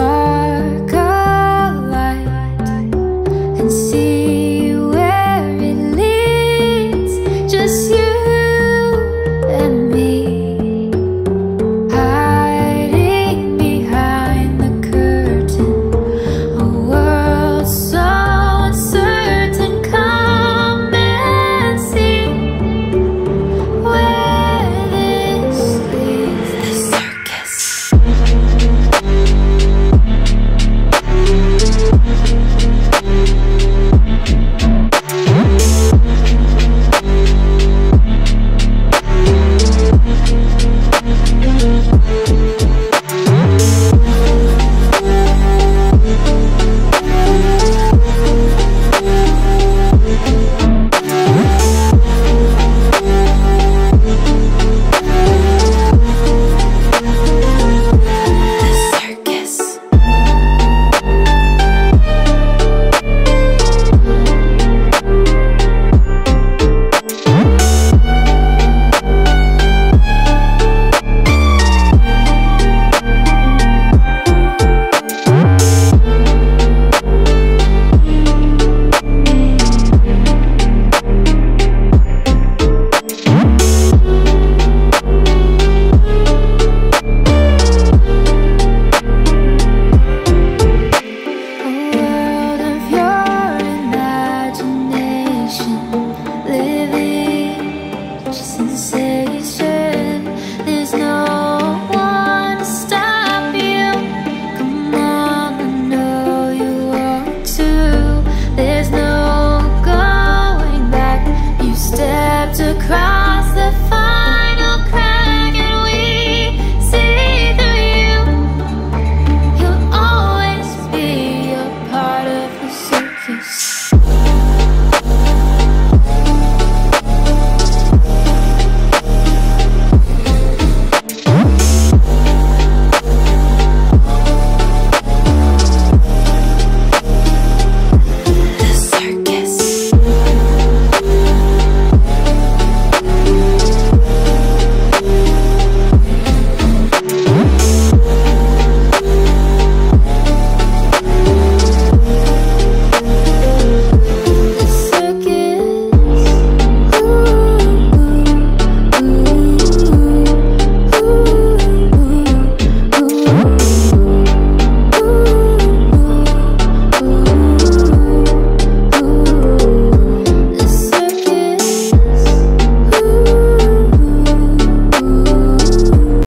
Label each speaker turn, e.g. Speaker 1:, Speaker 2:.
Speaker 1: far